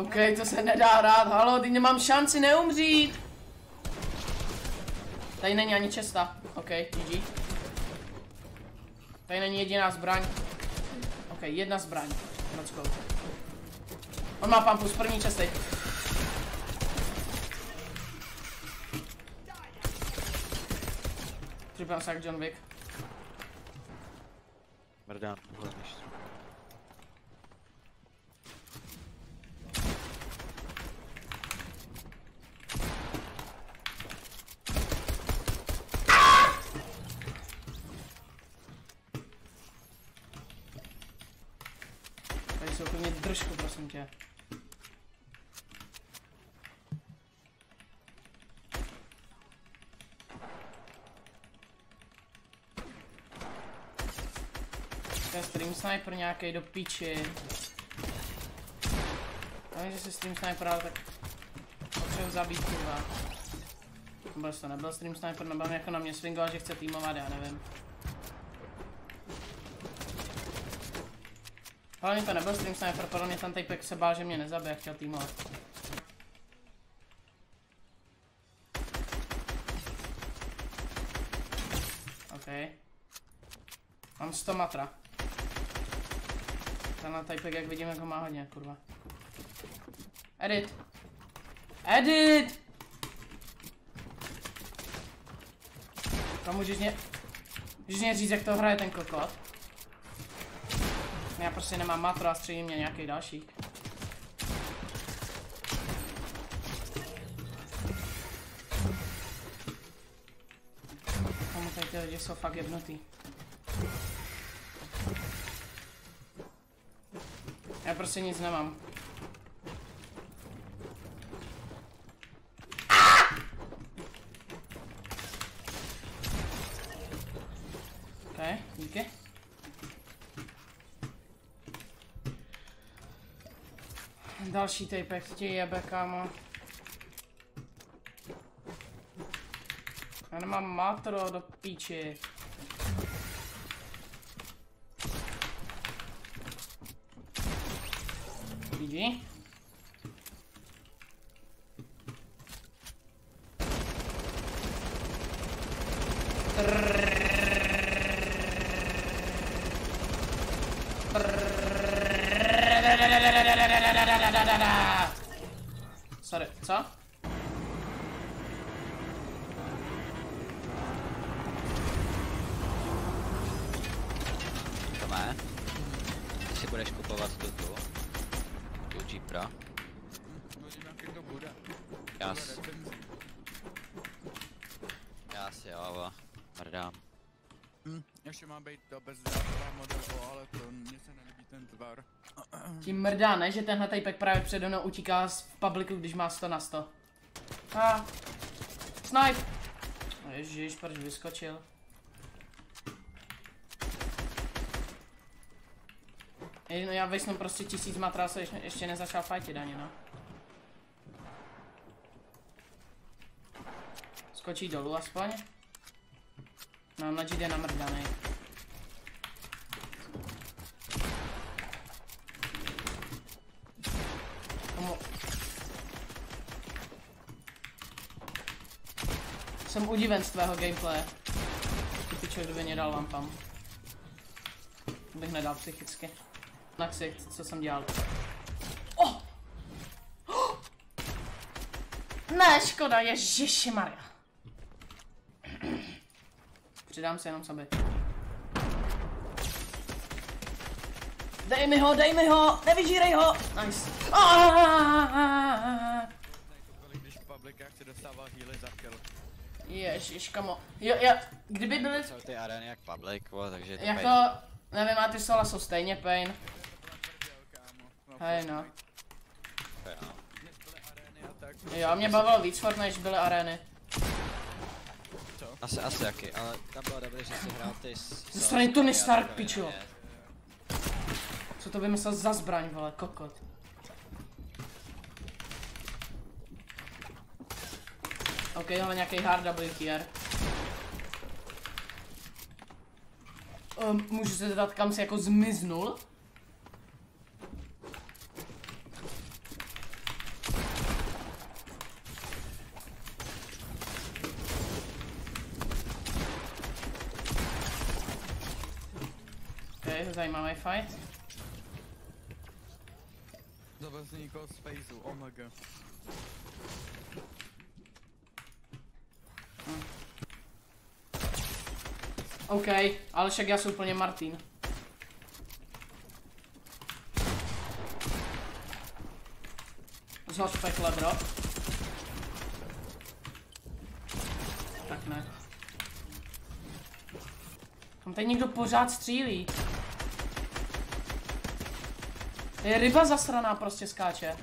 OK, to se nedá hrát, halo, teď nemám šanci neumřít. Tady není ani česta. OK, GG. Tady není jediná zbraň. OK, jedna zbraň. Let's go. On má pampu z první česty. Připadám se jak John Wick. Mrdán, hledíš. Tady jsou úplně držku, prosím tě. Je stream sniper nějaký do piči. Já vím, že si stream sniper, ale tak potřebuji zabít kurva. Vůbec to nebyl stream sniper, nebyl jako na mě swingoval, že chce týmovat, já nevím. Hlavně to nebyl stream sniper, podle mě ten typek se bál, že mě nezabije, chtěl týmovat. OK. Mám 100 matra. Tenhle typek, jak vidím, jak ho má hodně, kurva. Edit. Edit! To můžeš mě... Můžeš mě říct, jak to hraje ten kokot? Já prostě nemám matro a střílí mě nějaký další. Komu tady ty lidi jsou fakt jednotý. Já prostě nic nemám. Ok, díky. Další tapek tě jebe, kámo. Já nemám matro do píči. GG. Sorry, co? To ne. Ty si budeš kupovat tu tu. Tu Jeepra. Hodím, jaký to bude. Já, Bude s, recenze. já si jo, mrdám. Hm, ještě má být to bezdrátová modelko, ale to mně se nelíbí ten tvar. Tím mrdá, ne, že tenhle typek právě přede mnou utíká z- publiku, když má 100 na 100. A. Snipe! No Ježiš, proč vyskočil? No já vysnu prostě tisíc matrásů, ještě, ještě nezačal fightit ani, no. Skočí dolů aspoň. Mám na jde namrdanej. Tomu... Jsem udiven z tvého gameplaye. Ty pičo, kdyby mě dal. To bych nedal psychicky. Na ksicht, co jsem dělal. Oh! Oh! Ne, škoda, ježišimarja. Přidám si jenom sobě. Dej mi ho, dej mi ho, nevyžírej ho! Nice. Ah! Když v publikách si dostával healy za kill. Ježiš, kamo. Jo, jo, kdyby byly, Jsou ty areny jak public, vo, takže je to jako, pain. nevím, a ty sola jsou stejně pain. Hej, no. No. Arény. Jo, mě bavilo víc Fortnite, než byly arény. Asi, asi jaký, ale tam bylo dobré, že si hrál ty s... Ze strany Tony Stark, pičo. Co to vymyslel za zbraň, vole, kokot. OK, ale nějaký hard tier. Um, můžu se zeptat, kam si jako zmiznul? Zajímavý fight. Zavezli někoho z Fejzu, omega. OK, ale však já jsem úplně Martin. Zhoď pekle, bro. Tak ne. Tam teď někdo pořád střílí. Je ryba zasraná prostě skáče.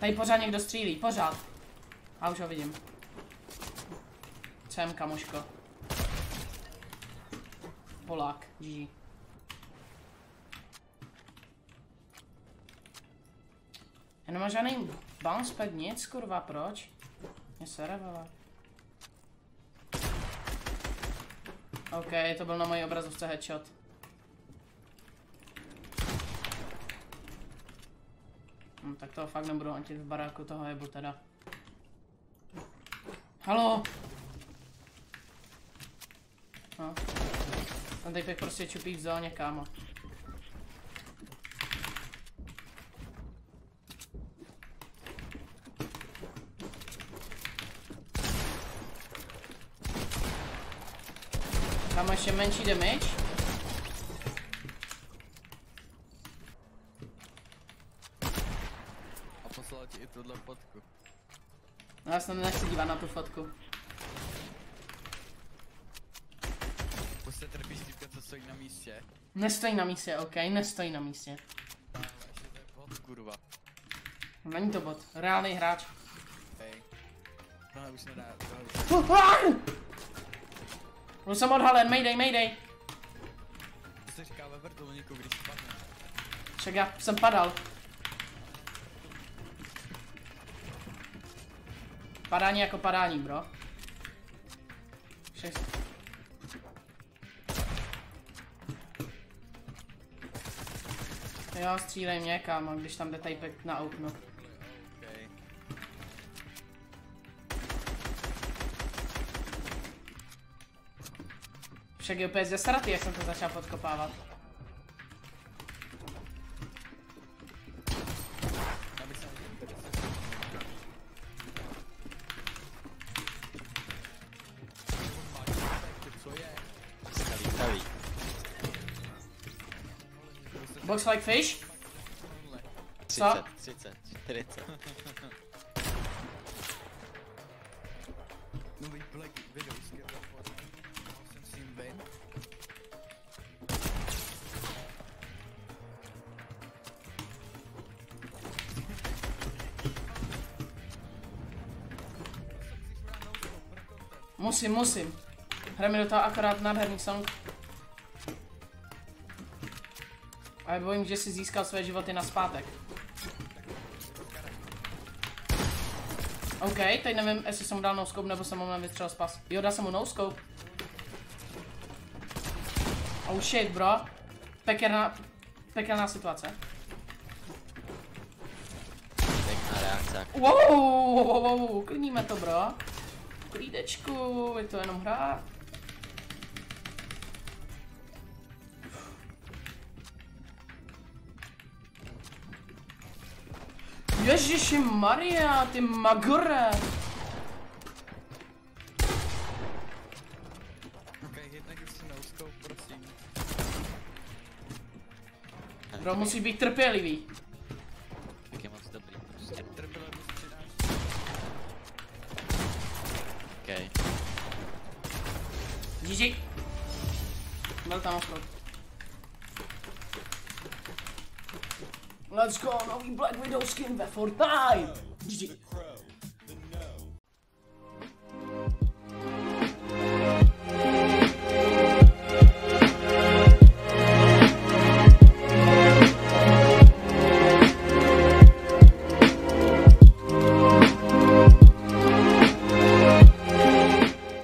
Tady pořád někdo střílí, pořád. A už ho vidím. Jsem kamoško. Polák, GG. Já nemám žádný bounce pad, nic, kurva, proč? Mě sere, vole. OK, to byl na mojí obrazovce headshot. Hm, tak to fakt nebudu antit v baráku toho jebu teda. Halo! No. Ten typek prostě čupí v zóně, kámo. Tam ještě menší damage. A poslal ti i tuhle fotku. No, já se nechci dívat na tu fotku. Prostě trpíš týpka, co stojí na místě. Nestojí na místě, OK, nestojí na místě. Ale ještě to je bot, kurva. Není to bot, reálný hráč. Hej. Tohle už nedá, tohle už... Byl jsem odhalen, mayday, mayday. To se říká ve vrtulníku, když spadne. Však já jsem padal. Padání jako padání, bro. Šest. Jo, střílej mě, kámo, když tam jde typek na okno. Však je úplně zesratý, jak jsem to začal podkopávat. Co. Box like fish? 30, 30, 40. Nový Black Widow Musím, musím. Hraje mi do toho akorát nádherný song. A já bojím, že si získal své životy na zpátek. OK, teď nevím, jestli jsem mu dal no scope, nebo jsem mu nevystřelil spas. Jo, dal jsem mu no scope. Oh shit, bro. Pekelná, pekelná situace. Pěkná reakce. Wow, wow, wow, wow, klidníme to, bro. Klídečku, je to jenom hra. Ježiši Maria, ty magore. Bro, musí být trpělivý. Okay. GG. Byl tam oskok. Let's go, nový Black Widow skin ve Fortnite. GG.